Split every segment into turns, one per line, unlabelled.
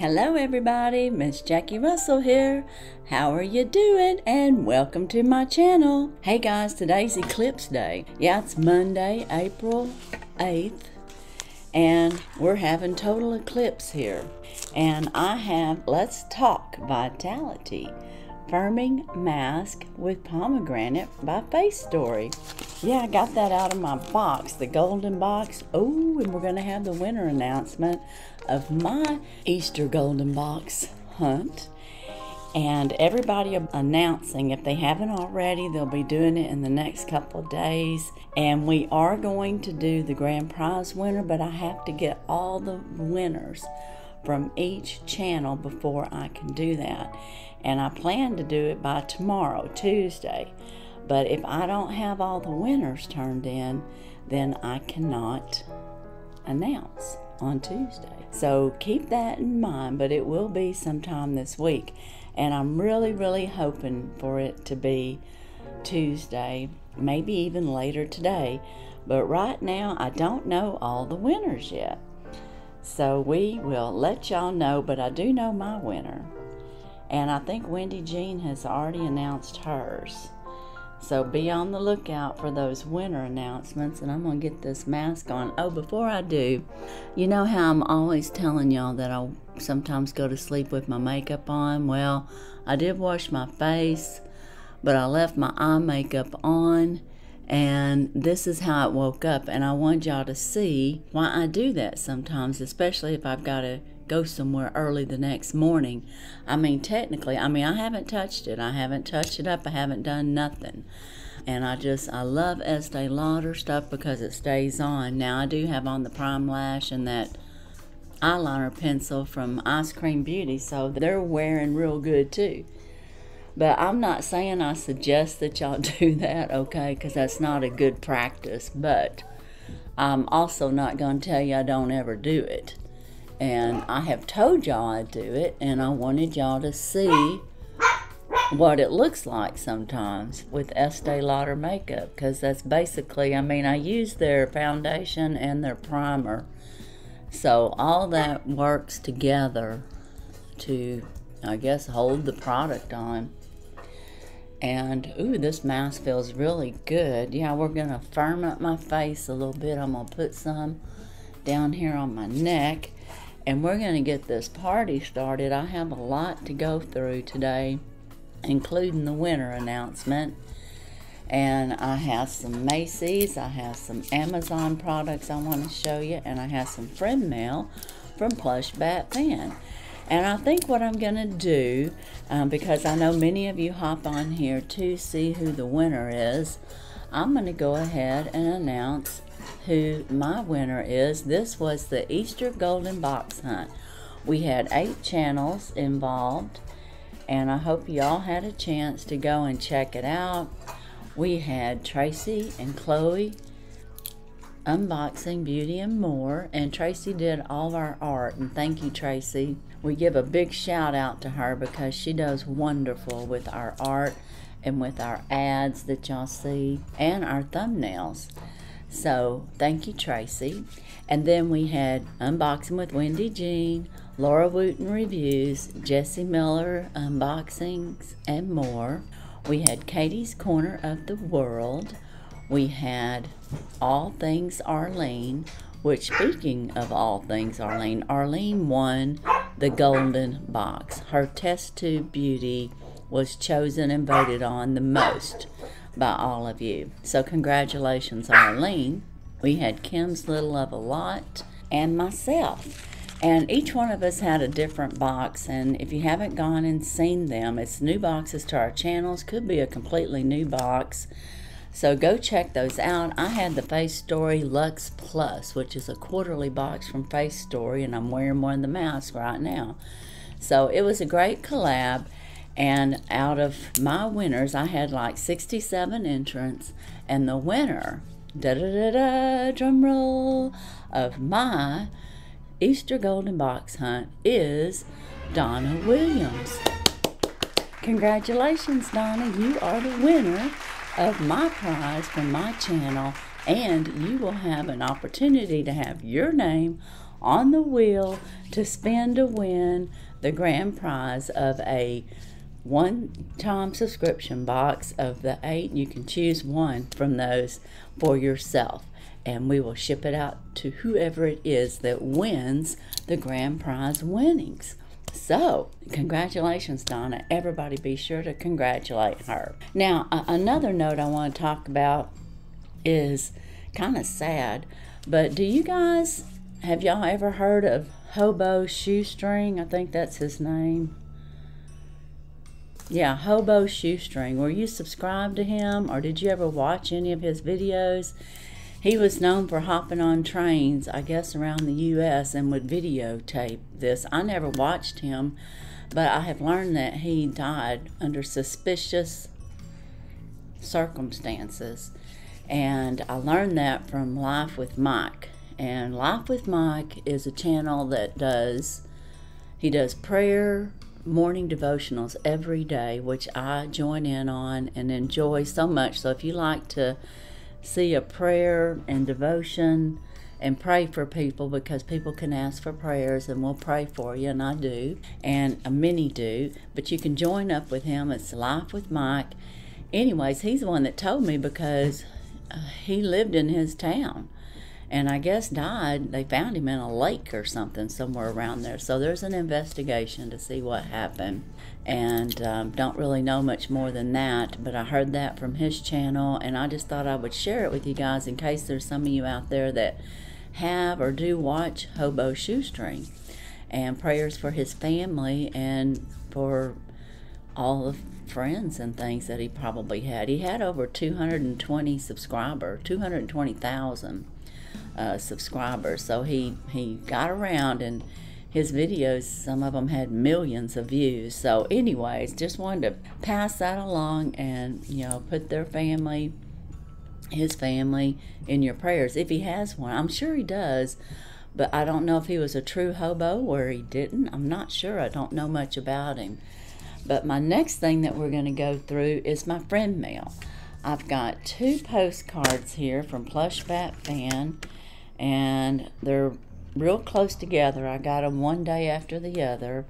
Hello, everybody. Miss Jackie Russell here. How are you doing? And welcome to my channel. Hey, guys, today's Eclipse Day. Yeah, it's Monday, April 8th, and we're having total eclipse here. And I have Let's Talk Vitality Firming Mask with Pomegranate by Facetory. Yeah, I got that out of my box, the golden box. Oh, and we're going to have the winner announcement of my Easter golden box hunt. And everybody announcing, if they haven't already, they'll be doing it in the next couple of days. And we are going to do the grand prize winner, but I have to get all the winners from each channel before I can do that. And I plan to do it by tomorrow, Tuesday. But if I don't have all the winners turned in, then I cannot announce on Tuesday. So keep that in mind, but it will be sometime this week. And I'm really, really hoping for it to be Tuesday, maybe even later today. But right now, I don't know all the winners yet. So we will let y'all know, but I do know my winner. And I think Wendy Jean has already announced hers. So be on the lookout for those winter announcements. And I'm going to get this mask on. Oh, before I do, you know how I'm always telling y'all that I sometimes go to sleep with my makeup on? Well, I did wash my face, but I left my eye makeup on. And this is how it woke up. And I want y'all to see why I do that sometimes, especially if I've got to go somewhere early the next morning. I mean, technically, I mean, I haven't touched it. I haven't touched it up. I haven't done nothing. And I just, I love Estee Lauder stuff because it stays on. Now, I do have on the Prime Lash and that eyeliner pencil from Ice Cream Beauty, so they're wearing real good too. But I'm not saying I suggest that y'all do that, okay, because that's not a good practice. But I'm also not going to tell you I don't ever do it. And I have told y'all I do it, and I wanted y'all to see what it looks like sometimes with Estee Lauder makeup because that's basically, I mean, I use their foundation and their primer. So all that works together to, I guess, hold the product on. And, ooh, this mask feels really good. Yeah, we're going to firm up my face a little bit. I'm going to put some down here on my neck and we're going to get this party started. I have a lot to go through today, including the winter announcement. And I have some Macy's, I have some Amazon products I want to show you, and I have some friend mail from Plush Bat Fan. And I think what I'm going to do, um, because I know many of you hop on here to see who the winner is, I'm going to go ahead and announce who my winner is. This was the Easter Golden Box Hunt. We had eight channels involved, and I hope y'all had a chance to go and check it out. We had Tracy and Chloe unboxing beauty and more and tracy did all of our art and thank you tracy we give a big shout out to her because she does wonderful with our art and with our ads that y'all see and our thumbnails so thank you, Tracy. And then we had Unboxing with Wendy Jean, Laura Wooten Reviews, Jessie Miller Unboxings, and more. We had Katie's Corner of the World. We had All Things Arlene, which, speaking of all things Arlene, Arlene won the Golden Box. Her test tube beauty was chosen and voted on the most by all of you. So, congratulations, Arlene. We had Kim's Little of a Lot and myself. And each one of us had a different box. And if you haven't gone and seen them, it's new boxes to our channels. Could be a completely new box. So go check those out. I had the Facetory Lux Plus, which is a quarterly box from Facetory, and I'm wearing one of the masks right now. So it was a great collab. And out of my winners, I had like 67 entrants, and the winner, da da da da, drum roll, of my Easter Golden Box Hunt is Donna Williams. Congratulations, Donna. You are the winner of my prize from my channel, and you will have an opportunity to have your name on the wheel to spin to win the grand prize of a one time subscription box of the eight. You can choose one from those for yourself, and we will ship it out to whoever it is that wins the grand prize winnings. So, congratulations, Donna. Everybody be sure to congratulate her. Now, another note I want to talk about is kind of sad, but do you guys have y'all ever heard of Hobo Shoestring? I think that's his name. Yeah, Hobo Shoestring. Were you subscribed to him or did you ever watch any of his videos? He was known for hopping on trains, I guess, around the U.S. and would videotape this. I never watched him, but I have learned that he died under suspicious circumstances. And I learned that from Life with Mike. And Life with Mike is a channel that does, he does prayer, morning devotionals every day, which I join in on and enjoy so much. So if you like to see a prayer and devotion and pray for people because people can ask for prayers and we'll pray for you and I do and many do but you can join up with him. It's life with Mike. Anyways he's the one that told me because uh, he lived in his town and I guess died. They found him in a lake or something somewhere around there. So there's an investigation to see what happened. And um, don't really know much more than that, but I heard that from his channel, and I just thought I would share it with you guys in case there's some of you out there that have or do watch Hobo Shoestring. And prayers for his family and for all the friends and things that he probably had. He had over 220 subscribers, 220,000 uh, subscribers. So he, he got around and his videos, some of them had millions of views. So, anyways, just wanted to pass that along and, you know, put their family, his family, in your prayers. If he has one, I'm sure he does. But I don't know if he was a true hobo or he didn't. I'm not sure. I don't know much about him. But my next thing that we're going to go through is my friend mail. I've got two postcards here from Plush Bat Fan and they're real close together. I got them one day after the other.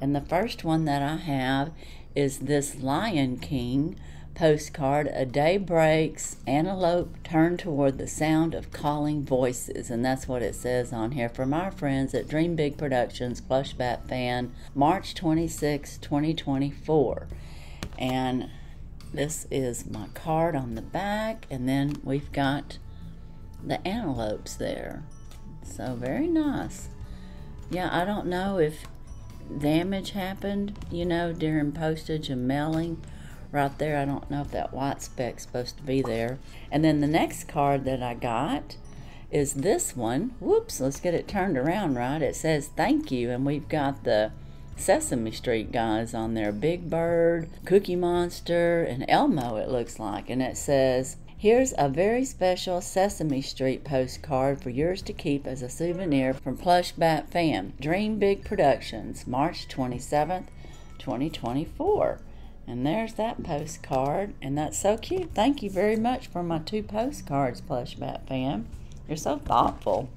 And the first one that I have is this Lion King postcard. A day breaks, antelope turn toward the sound of calling voices. And that's what it says on here from our friends at Dream Big Productions, Plush Bat Fan, March 26, 2024. And this is my card on the back, and then we've got the antelopes there. So very nice. Yeah, I don't know if damage happened, you know, during postage and mailing. Right there, I don't know if that white speck's supposed to be there. And then the next card that I got is this one. Whoops, let's get it turned around right. It says thank you, and we've got the Sesame Street guys on there Big Bird, Cookie Monster, and Elmo, it looks like. And it says, Here's a very special Sesame Street postcard for yours to keep as a souvenir from Plush Bat Fan. Dream Big Productions, March 27th, 2024. And there's that postcard, and that's so cute. Thank you very much for my two postcards, Plush Bat Fan. You're so thoughtful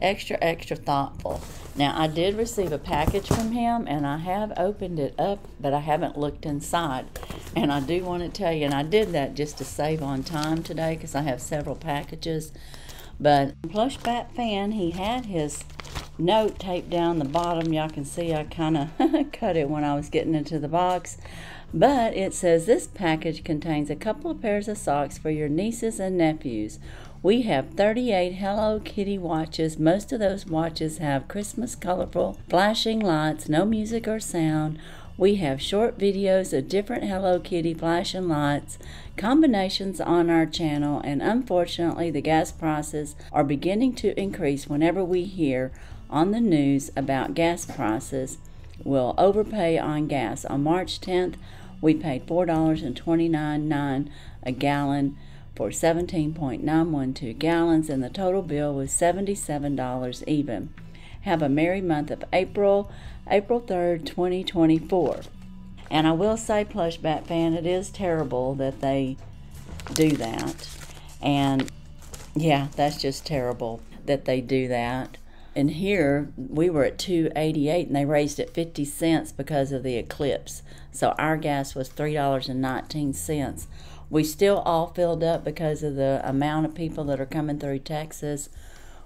extra, extra thoughtful. Now, I did receive a package from him, and I have opened it up, but I haven't looked inside. And I do want to tell you, and I did that just to save on time today because I have several packages. But Plush Bat Fan, he had his note taped down the bottom. Y'all can see I kind of cut it when I was getting into the box. But it says this package contains a couple of pairs of socks for your nieces and nephews. We have 38 Hello Kitty watches. Most of those watches have Christmas colorful flashing lights, no music or sound. We have short videos of different Hello Kitty flashing lights, combinations on our channel, and unfortunately, the gas prices are beginning to increase whenever we hear on the news about gas prices We'll overpay on gas. On March 10th, we paid $4.29 a gallon for 17.912 gallons, and the total bill was $77 even. Have a merry month of April, April 3rd, 2024. And I will say, Plush Bat fan, it is terrible that they do that. And yeah, that's just terrible that they do that. And here we were at 288 and they raised it 50 cents because of the eclipse. So our gas was $3.19. We still all filled up because of the amount of people that are coming through Texas.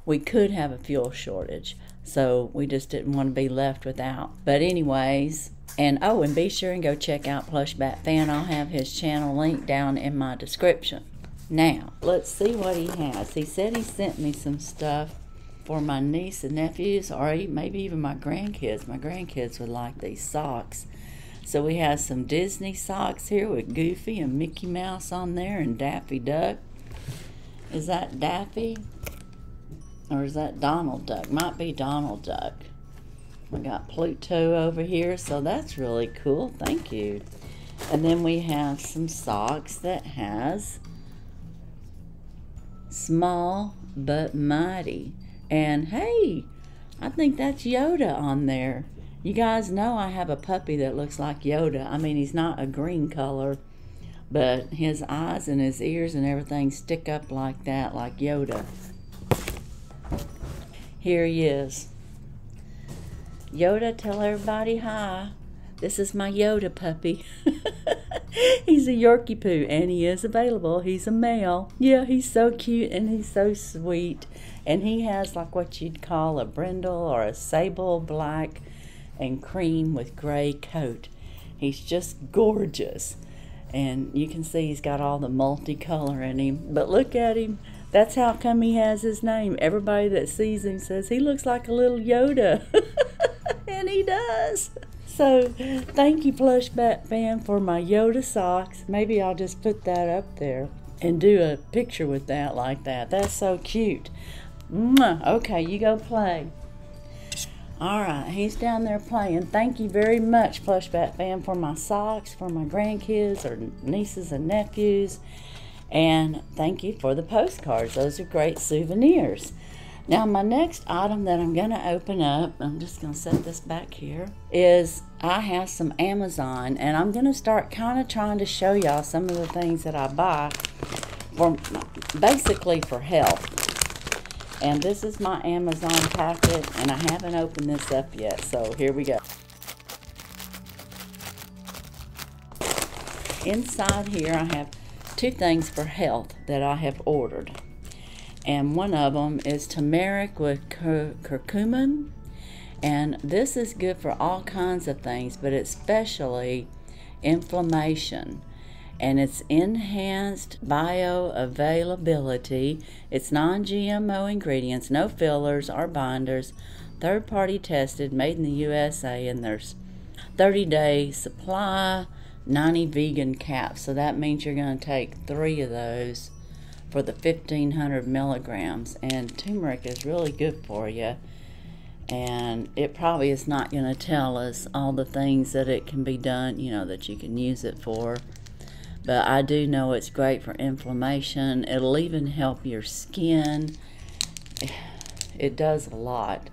We could have a fuel shortage. So we just didn't want to be left without. But anyways, and oh, and be sure and go check out Plush Bat Fan. I'll have his channel link down in my description. Now, let's see what he has. He said he sent me some stuff for my niece and nephews, or maybe even my grandkids. My grandkids would like these socks. So we have some Disney socks here with Goofy and Mickey Mouse on there and Daffy Duck. Is that Daffy? Or is that Donald Duck? Might be Donald Duck. We got Pluto over here, so that's really cool. Thank you. And then we have some socks that has small but mighty. And hey, I think that's Yoda on there. You guys know I have a puppy that looks like Yoda. I mean, he's not a green color, but his eyes and his ears and everything stick up like that, like Yoda. Here he is. Yoda, tell everybody hi. This is my Yoda puppy. he's a Yorkie poo and he is available. He's a male. Yeah, he's so cute and he's so sweet. And he has like what you'd call a brindle or a sable black and cream with gray coat. He's just gorgeous. And you can see he's got all the multicolor in him. But look at him. That's how come he has his name. Everybody that sees him says he looks like a little Yoda. and he does. So thank you, Plush Bat Fan, for my Yoda socks. Maybe I'll just put that up there and do a picture with that like that. That's so cute. Mwah. Okay, you go play. All right, he's down there playing. Thank you very much, Plush Bat Fan, for my socks, for my grandkids or nieces and nephews. And thank you for the postcards. Those are great souvenirs. Now, my next item that I'm going to open up, I'm just going to set this back here, is I have some Amazon, and I'm going to start kind of trying to show y'all some of the things that I buy for basically for health. And this is my Amazon packet, and I haven't opened this up yet, so here we go. Inside here, I have two things for health that I have ordered and one of them is turmeric with cur curcumin. And this is good for all kinds of things, but especially inflammation. And it's enhanced bioavailability. It's non GMO ingredients, no fillers or binders, third party tested, made in the USA, and there's 30 day supply, 90 vegan caps. So that means you're going to take three of those for the 1500 milligrams. And turmeric is really good for you and it probably is not going to tell us all the things that it can be done you know that you can use it for. But I do know it's great for inflammation. It'll even help your skin. It does a lot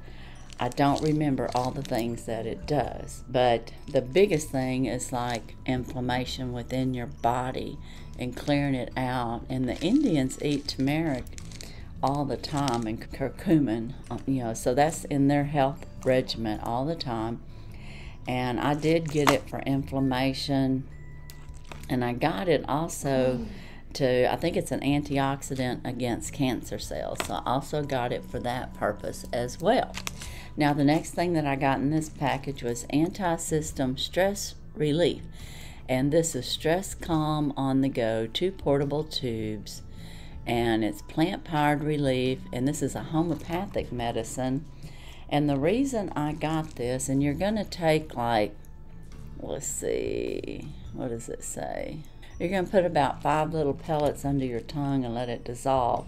I don't remember all the things that it does, but the biggest thing is like inflammation within your body and clearing it out. And the Indians eat turmeric all the time and curcumin, uh, you know, so that's in their health regimen all the time. And I did get it for inflammation, and I got it also to, I think it's an antioxidant against cancer cells. So I also got it for that purpose as well. Now, the next thing that I got in this package was anti system stress relief. And this is Stress Calm on the Go, two portable tubes. And it's plant powered relief. And this is a homeopathic medicine. And the reason I got this, and you're going to take like, let's see, what does it say? You're going to put about five little pellets under your tongue and let it dissolve.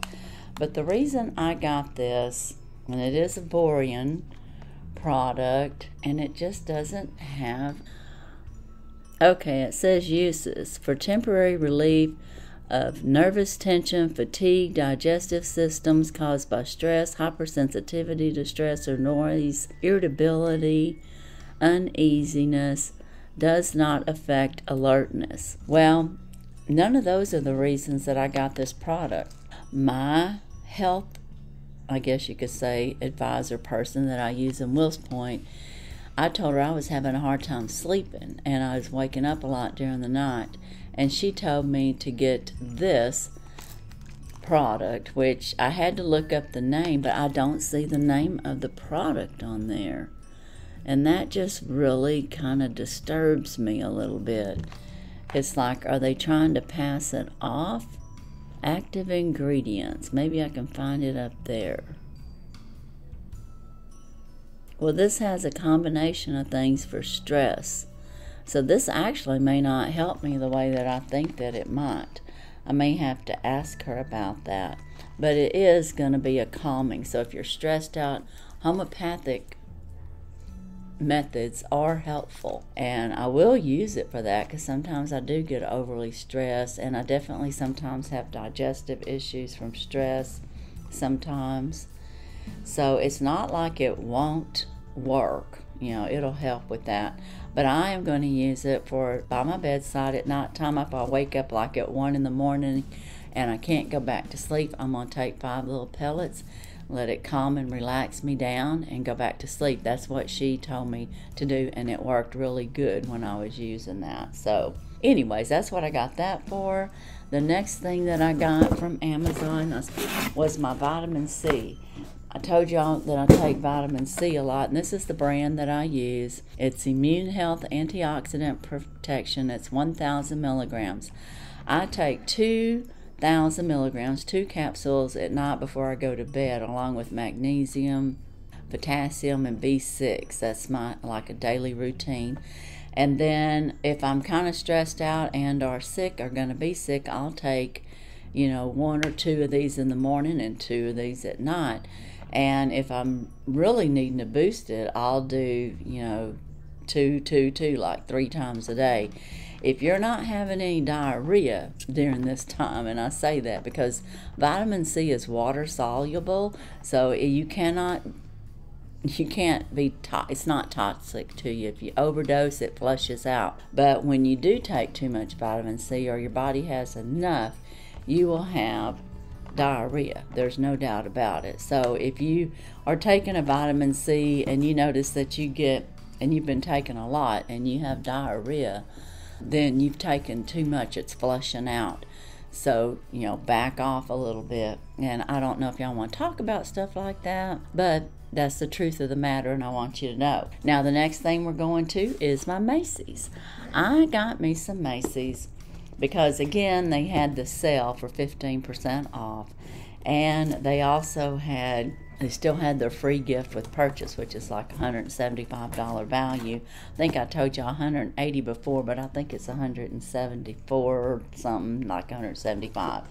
But the reason I got this, and it is a Boiron product, and it just doesn't have Okay, it says uses for temporary relief of nervous tension, fatigue, digestive systems caused by stress, hypersensitivity to stress or noise, irritability, uneasiness, does not affect alertness. Well, none of those are the reasons that I got this product. My health I guess you could say, advisor person that I use in Wills Point, I told her I was having a hard time sleeping and I was waking up a lot during the night. And she told me to get this product, which I had to look up the name, but I don't see the name of the product on there. And that just really kind of disturbs me a little bit. It's like, are they trying to pass it off? Active ingredients. Maybe I can find it up there. Well, this has a combination of things for stress. So this actually may not help me the way that I think that it might. I may have to ask her about that. But it is going to be a calming. So if you're stressed out, homeopathic methods are helpful. And I will use it for that because sometimes I do get overly stressed. And I definitely sometimes have digestive issues from stress sometimes. So it's not like it won't work. You know, it'll help with that but I am going to use it for by my bedside at night time. If I wake up like at one in the morning and I can't go back to sleep, I'm going to take five little pellets, let it calm and relax me down, and go back to sleep. That's what she told me to do, and it worked really good when I was using that. So, anyways, that's what I got that for. The next thing that I got from Amazon was my vitamin C. I told y'all that I take vitamin C a lot, and this is the brand that I use. It's Immune Health Antioxidant Protection. It's 1,000 milligrams. I take 2,000 milligrams, two capsules at night before I go to bed, along with magnesium, potassium, and B6. That's my like a daily routine. And then if I'm kind of stressed out and are sick or going to be sick, I'll take, you know, one or two of these in the morning and two of these at night and if I'm really needing to boost it, I'll do, you know, two, two, two, like three times a day. If you're not having any diarrhea during this time, and I say that because vitamin C is water soluble, so you cannot you can't be to- it's not toxic to you if you overdose it flushes out but when you do take too much vitamin c or your body has enough you will have diarrhea. There's no doubt about it. So if you are taking a vitamin C and you notice that you get, and you've been taking a lot and you have diarrhea, then you've taken too much. It's flushing out. So, you know, back off a little bit. And I don't know if y'all want to talk about stuff like that, but that's the truth of the matter, and I want you to know. Now, the next thing we're going to is my Macy's. I got me some Macy's because again they had the sale for 15% off and they also had they still had their free gift with purchase which is like $175 value i think i told you 180 before but i think it's 174 or something like 175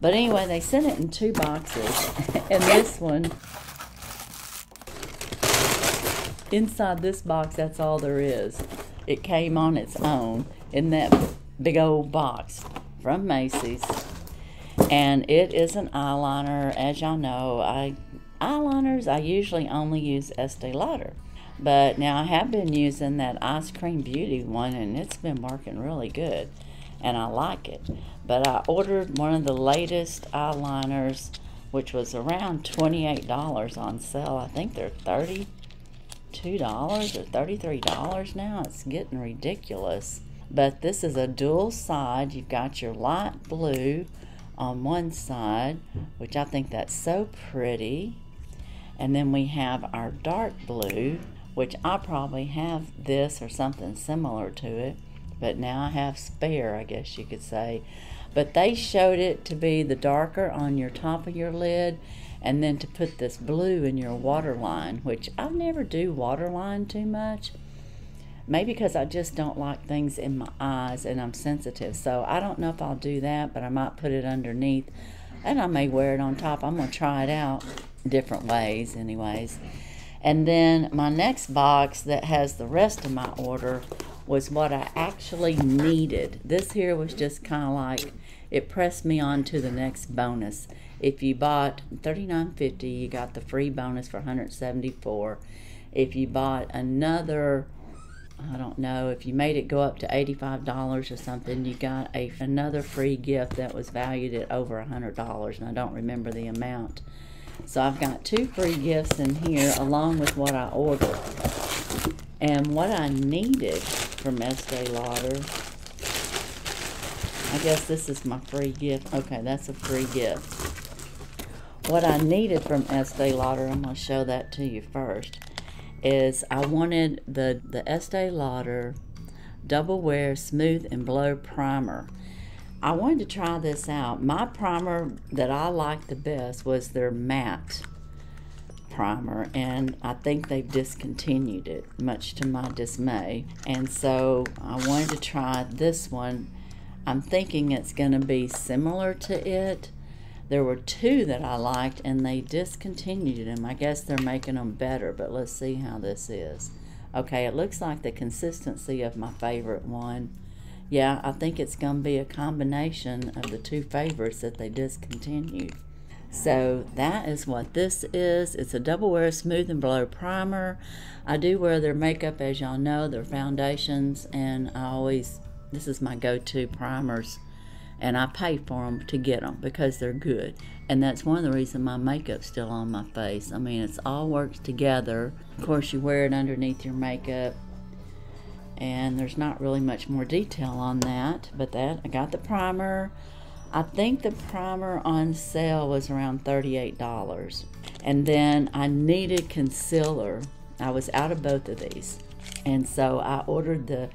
but anyway they sent it in two boxes and this one inside this box that's all there is it came on its own in that big old box from Macy's. And it is an eyeliner. As y'all know, I eyeliners I usually only use Estee Lauder. But now I have been using that Ice Cream Beauty one and it's been working really good. And I like it. But I ordered one of the latest eyeliners which was around $28 on sale. I think they're $32 or $33 now. It's getting ridiculous but this is a dual side. You've got your light blue on one side, which I think that's so pretty. And then we have our dark blue, which I probably have this or something similar to it, but now I have spare, I guess you could say. But they showed it to be the darker on your top of your lid and then to put this blue in your waterline, which I never do waterline too much. Maybe because I just don't like things in my eyes and I'm sensitive. So I don't know if I'll do that, but I might put it underneath and I may wear it on top. I'm going to try it out different ways, anyways. And then my next box that has the rest of my order was what I actually needed. This here was just kind of like it pressed me on to the next bonus. If you bought $39.50, you got the free bonus for 174. If you bought another I don't know if you made it go up to $85 or something, you got a another free gift that was valued at over $100 and I don't remember the amount. So I've got two free gifts in here along with what I ordered. And what I needed from Estee Lauder, I guess this is my free gift. Okay, that's a free gift. What I needed from Estee Lauder, I'm going to show that to you first, is I wanted the, the Estee Lauder Double Wear Smooth and Blur Primer. I wanted to try this out. My primer that I liked the best was their matte primer and I think they've discontinued it much to my dismay and so I wanted to try this one I'm thinking it's going to be similar to it there were two that I liked and they discontinued them I guess they're making them better but let's see how this is okay it looks like the consistency of my favorite one yeah I think it's going to be a combination of the two favorites that they discontinued so that is what this is. It's a double wear smooth and blur primer. I do wear their makeup as y'all know, their foundations, and I always, this is my go-to primers. And I pay for them to get them because they're good. And that's one of the reasons my makeup's still on my face. I mean, it's all works together. Of course, you wear it underneath your makeup. And there's not really much more detail on that. But that, I got the primer. I think the primer on sale was around $38. And then I needed concealer. I was out of both of these. And so I ordered the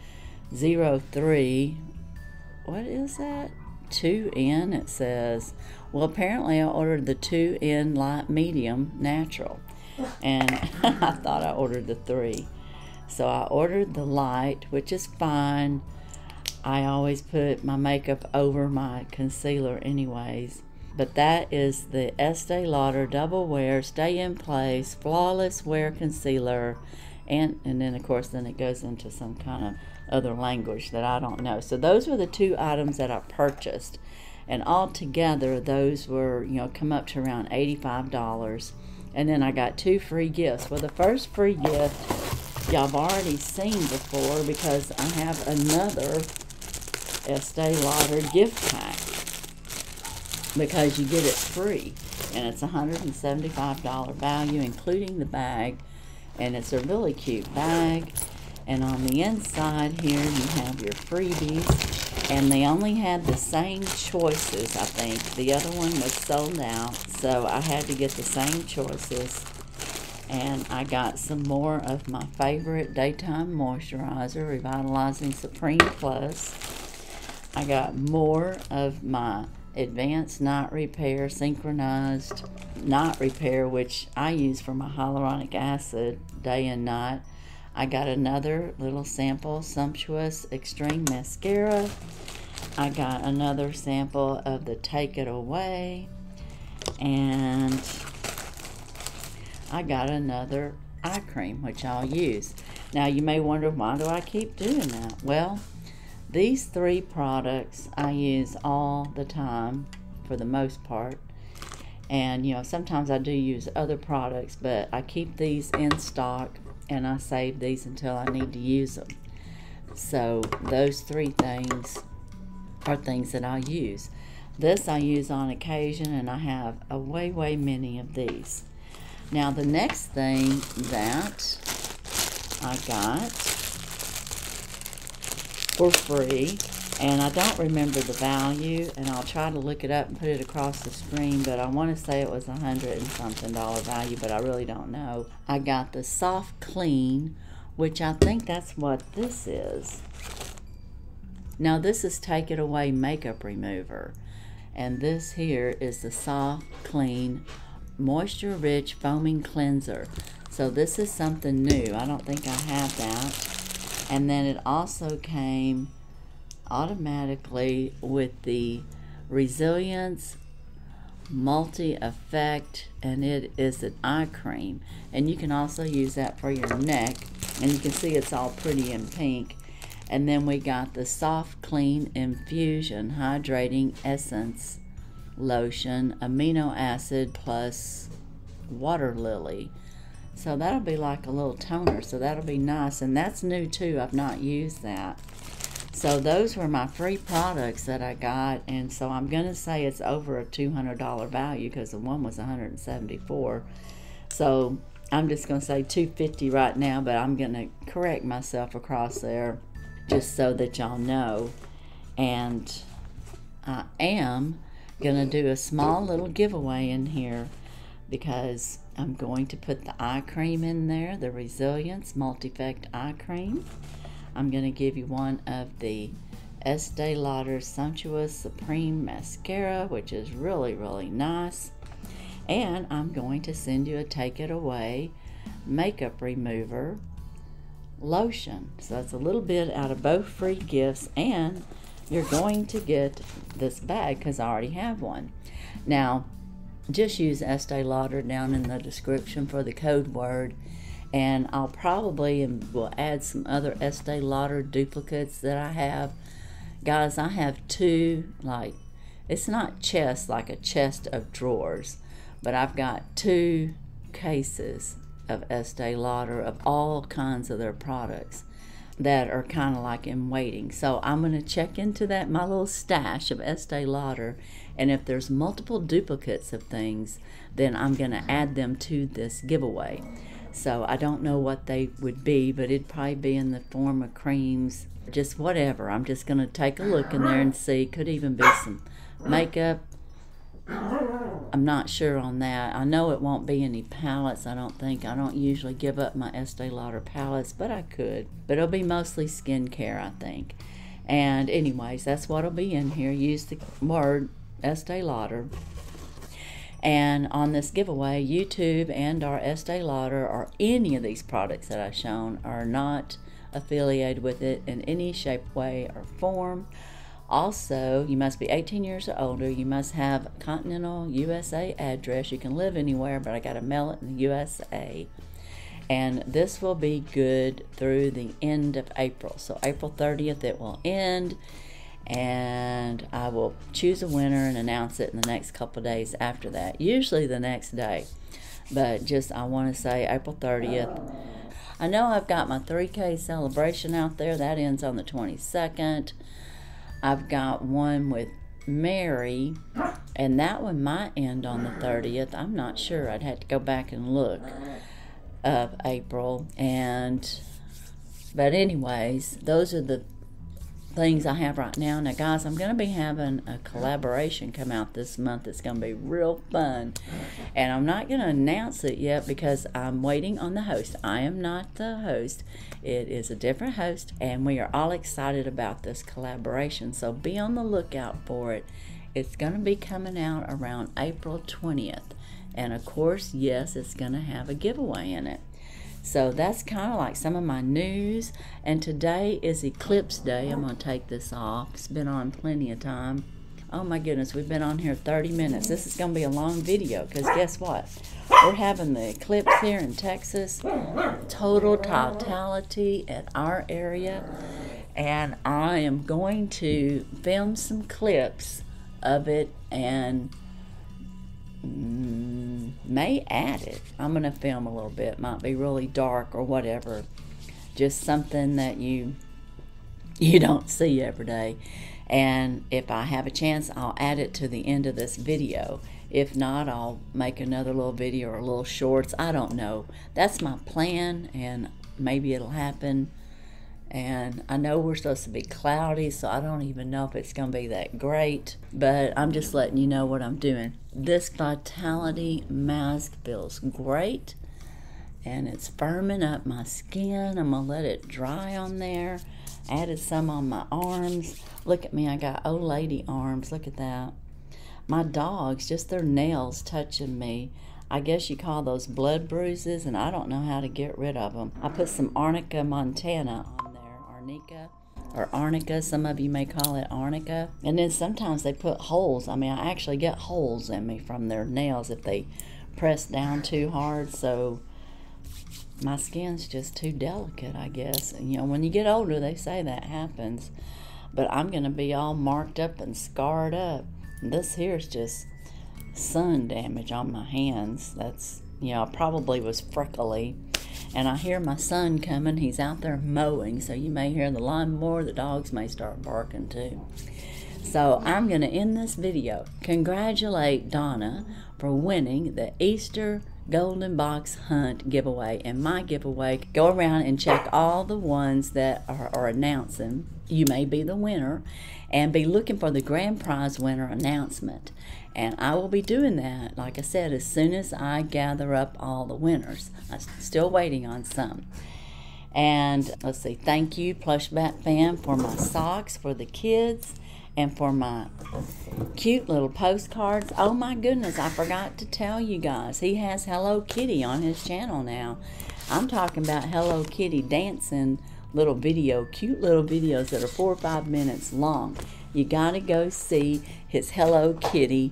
03. What is that? 2N, it says. Well, apparently I ordered the 2N light medium natural. And I thought I ordered the 3. So I ordered the light, which is fine. I always put my makeup over my concealer anyways. But that is the Estee Lauder Double Wear Stay in Place Flawless Wear Concealer. And, and then, of course, then it goes into some kind of other language that I don't know. So those were the two items that I purchased. And all together, those were, you know, come up to around $85. And then I got two free gifts. Well, the first free gift y'all have already seen before because I have another Estee Lauder gift pack because you get it free and it's $175 value including the bag and it's a really cute bag and on the inside here you have your freebies. And they only had the same choices I think. The other one was sold out. So I had to get the same choices. And I got some more of my favorite daytime moisturizer revitalizing supreme plus. I got more of my advanced night repair synchronized night repair which I use for my hyaluronic acid day and night. I got another little sample sumptuous extreme mascara. I got another sample of the take it away and I got another eye cream which I'll use. Now you may wonder why do I keep doing that? Well, these three products I use all the time for the most part. And you know, sometimes I do use other products, but I keep these in stock and I save these until I need to use them. So those three things are things that I use. This I use on occasion and I have a way, way many of these. Now the next thing that I got for free and I don't remember the value and I'll try to look it up and put it across the screen but I want to say it was a hundred and something dollar value but I really don't know. I got the soft clean which I think that's what this is. Now this is take it away makeup remover and this here is the soft clean moisture rich foaming cleanser. So this is something new. I don't think I have that and then it also came automatically with the resilience multi effect and it is an eye cream and you can also use that for your neck and you can see it's all pretty in pink and then we got the soft clean infusion hydrating essence lotion amino acid plus water lily so that'll be like a little toner. So that'll be nice. And that's new too. I've not used that. So those were my free products that I got, and so I'm gonna say it's over a $200 value because the one was 174. So I'm just gonna say 250 right now, but I'm gonna correct myself across there just so that y'all know. And I am gonna do a small little giveaway in here because I'm going to put the eye cream in there, the Resilience Multi-Effect Eye Cream. I'm going to give you one of the Estee Lauder Sumptuous Supreme Mascara, which is really, really nice. And I'm going to send you a Take It Away makeup remover lotion. So that's a little bit out of both free gifts, and you're going to get this bag because I already have one. Now, just use Estee Lauder down in the description for the code word and I'll probably and will add some other Estee Lauder duplicates that I have. Guys, I have two like it's not chest like a chest of drawers, but I've got two cases of Estee Lauder of all kinds of their products that are kind of like in waiting. So I'm going to check into that my little stash of Estee Lauder and if there's multiple duplicates of things, then I'm going to add them to this giveaway. So I don't know what they would be, but it'd probably be in the form of creams, just whatever. I'm just going to take a look in there and see. Could even be some makeup. I'm not sure on that. I know it won't be any palettes, I don't think. I don't usually give up my Estee Lauder palettes, but I could. But it'll be mostly skincare, I think. And anyways, that's what'll be in here. Use the word Estee Lauder. And on this giveaway, YouTube and our Estee Lauder or any of these products that I've shown are not affiliated with it in any shape, way, or form. Also, you must be 18 years or older. You must have continental USA address. You can live anywhere, but I got to mail it in the USA. And this will be good through the end of April. So, April 30th, it will end and I will choose a winner and announce it in the next couple days after that. Usually the next day, but just I want to say April 30th. I know I've got my 3K celebration out there that ends on the 22nd. I've got one with Mary, and that one might end on the 30th. I'm not sure. I'd have to go back and look of April and but anyways, those are the things I have right now. Now, guys, I'm going to be having a collaboration come out this month. It's going to be real fun. And I'm not going to announce it yet because I'm waiting on the host. I am not the host, it is a different host. And we are all excited about this collaboration. So be on the lookout for it. It's going to be coming out around April 20th. And of course, yes, it's going to have a giveaway in it. So that's kind of like some of my news. And today is Eclipse Day. I'm going to take this off. It's been on plenty of time. Oh my goodness, we've been on here 30 minutes. This is going to be a long video because guess what? We're having the eclipse here in Texas. Total totality at our area. And I am going to film some clips of it and mm, may add it. I'm going to film a little bit. Might be really dark or whatever. Just something that you you don't see every day. And if I have a chance, I'll add it to the end of this video. If not, I'll make another little video or a little shorts. I don't know. That's my plan, and maybe it'll happen. And I know we're supposed to be cloudy, so I don't even know if it's going to be that great. But I'm just letting you know what I'm doing. This Vitality mask feels great. And it's firming up my skin. I'm going to let it dry on there. Added some on my arms. Look at me, I got old lady arms. Look at that. My dogs, just their nails touching me. I guess you call those blood bruises, and I don't know how to get rid of them. I put some Arnica Montana arnica or arnica. Some of you may call it arnica. And then sometimes they put holes. I mean, I actually get holes in me from their nails if they press down too hard. So my skin's just too delicate, I guess. And, you know, when you get older, they say that happens. But I'm going to be all marked up and scarred up. This here's just sun damage on my hands. That's, you know, probably was freckly And I hear my son coming. He's out there mowing, so you may hear the lawnmower. The dogs may start barking too. So I'm going to end this video. Congratulate Donna for winning the Easter Golden Box Hunt giveaway. And my giveaway, go around and check all the ones that are, are announcing. You may be the winner and be looking for the grand prize winner announcement. And I will be doing that, like I said, as soon as I gather up all the winners. I'm still waiting on some. And let's see, thank you, Plush Bat Fan, for my socks for the kids and for my cute little postcards. Oh my goodness, I forgot to tell you guys. He has Hello Kitty on his channel now. I'm talking about Hello Kitty dancing little video, cute little videos that are four or five minutes long. You got to go see his Hello Kitty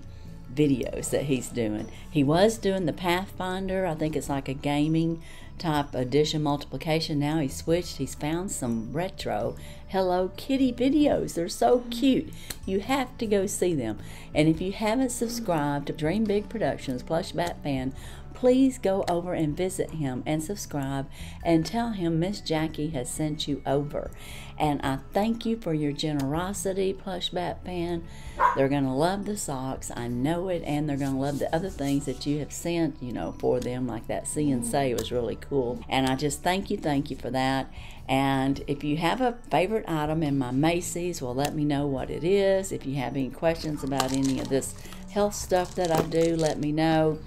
videos that he's doing. He was doing the Pathfinder. I think it's like a gaming type addition multiplication. Now he's switched. He's found some retro Hello Kitty videos. They're so cute. You have to go see them. And if you haven't subscribed to Dream Big Productions Plush Bat Fan, please go over and visit him and subscribe and tell him Miss Jackie has sent you over. And I thank you for your generosity, Plush Bat Fan. They're going to love the socks. I know it. And they're going to love the other things that you have sent, you know, for them, like that See and Say was really cool. And I just thank you, thank you for that. And if you have a favorite item in my Macy's, well, let me know what it is. If you have any questions about any of this health stuff that I do, let me know.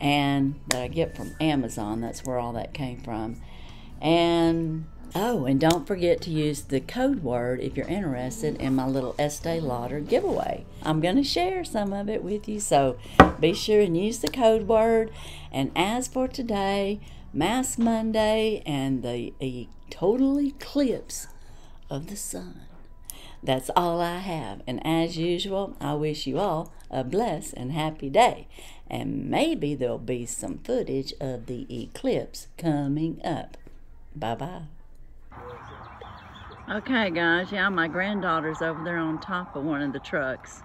And that I get from Amazon. That's where all that came from. And Oh, and don't forget to use the code word if you're interested in my little Estee Lauder giveaway. I'm going to share some of it with you, so be sure and use the code word. And as for today, Mask Monday and the, total eclipse of the sun. That's all I have. And as usual, I wish you all a blessed and happy day. And maybe there'll be some footage of the eclipse coming up. Bye bye. Okay, guys, yeah, my granddaughter's over there on top of one of the trucks.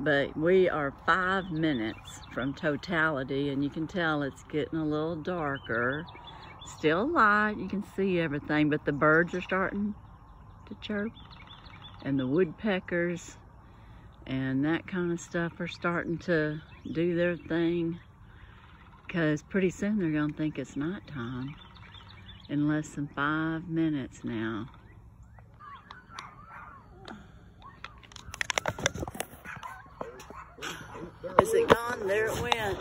But we are five minutes from totality, and you can tell it's getting a little darker. Still light, you can see everything, but the birds are starting to chirp, and the woodpeckers and that kind of stuff are starting to do their thing because pretty soon they're going to think it's night time in less than five minutes now. Is it gone? There it went.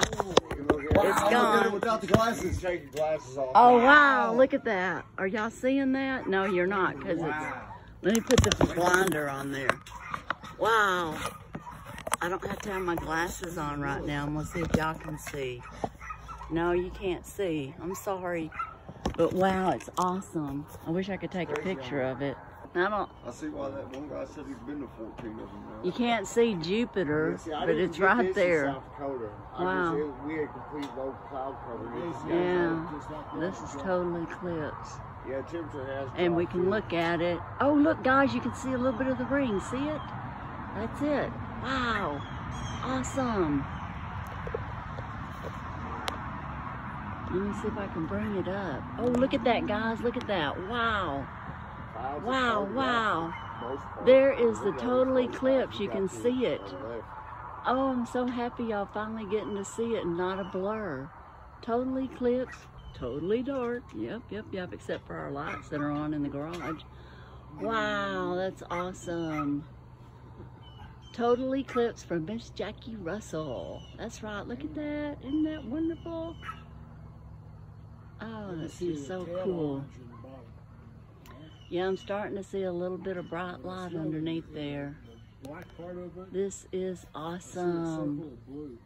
It's gone.
Without the glasses. Take your glasses off.
Oh, wow. Look at that. Are y'all seeing that? No, you're not because it's... Let me put the blinder on there. Wow. I don't have to have my glasses on right now. I'm going to see if y'all can see. No, you can't see. I'm sorry. But wow, it's awesome. I wish I could take a picture of it. I don't.
I see why that one guy said he's been to 14 of them now.
You can't see Jupiter,
Yeah, see,
but it's right
this in
there.
South Dakota. I
Wow.
just, it, we had complete low cloud cover.
Yeah, this is totally eclipse.
Yeah, temperature has
And we can
too.
look at it. Oh, look, guys, you can see a little bit of the ring. See it? That's it. Wow. Awesome. Let me see if I can bring it up. Oh, look at that, guys. Look at that. Wow. Wow, wow. There is the total eclipse. You can see it. Oh, I'm so happy y'all finally getting to see it and not a blur. Total eclipse, totally dark. Yep, yep, yep, except for our lights that are on in the garage. Wow, that's awesome. Total eclipse from Miss Jackie Russell. That's right, look at that. Isn't that wonderful? Oh, that's just so cool. Yeah, I'm starting to see a little bit of bright light underneath there.
black part of it.
This is
I see a
awesome.
circle of blue.